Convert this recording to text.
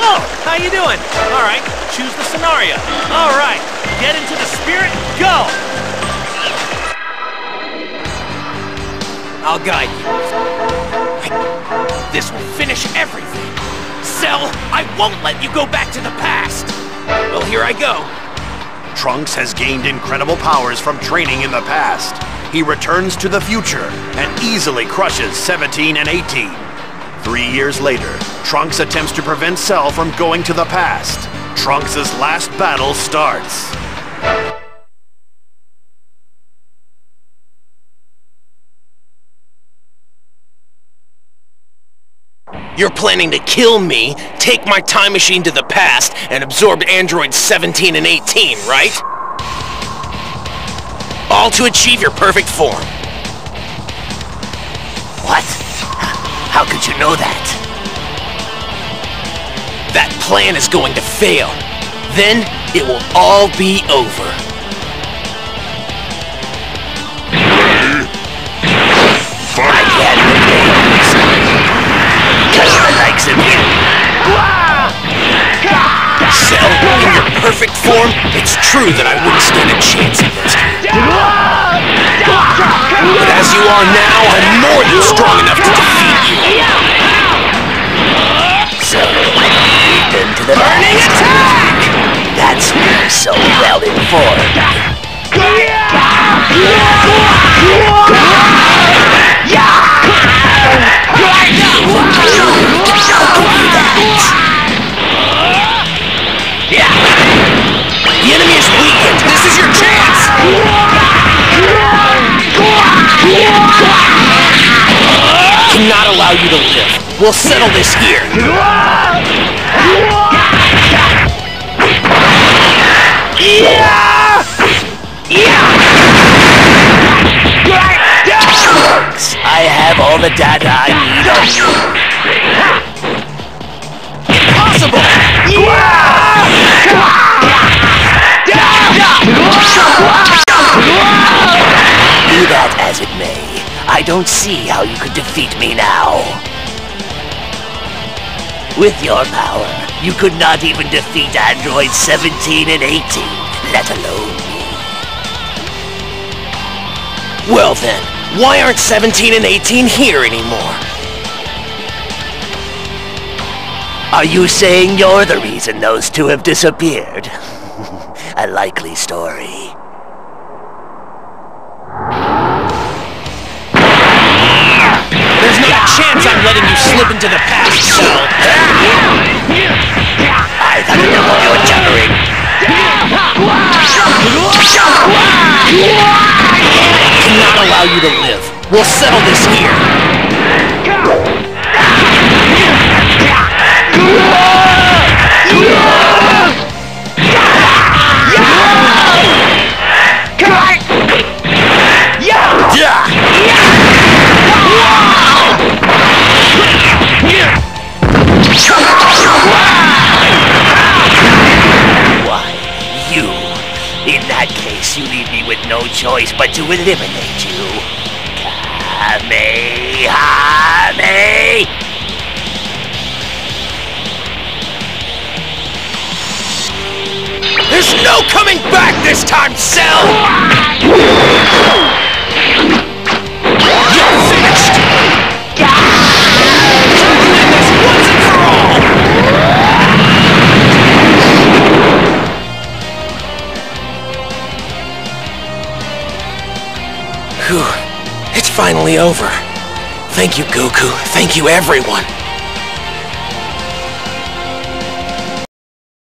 Oh, how you doing? All right, choose the scenario. All right, get into the spirit, go! I'll guide you. This will finish everything. Cell, I won't let you go back to the past. Well, here I go. Trunks has gained incredible powers from training in the past. He returns to the future and easily crushes 17 and 18. Three years later, Trunks attempts to prevent Cell from going to the past. Trunks' last battle starts. You're planning to kill me, take my time machine to the past, and absorb androids 17 and 18, right? All to achieve your perfect form. What? How could you know that? That plan is going to fail. Then, it will all be over. I get the names. Because the likes of you. Cell, in your perfect form, it's true that I wouldn't stand a chance against you. But as you are now, I'm more than strong enough to defeat you. Allow you to live. We'll settle this here. I don't see how you could defeat me now. With your power, you could not even defeat androids 17 and 18, let alone me. Well then, why aren't 17 and 18 here anymore? Are you saying you're the reason those two have disappeared? A likely story. Chance I'm letting you slip into the past, Cell. I thought you knew what you were juggling. Cannot allow you to live. We'll settle this here. Choice but to eliminate you. Kamehame! There's no coming back this time, Cell! Finally over. Thank you, Goku. Thank you, everyone.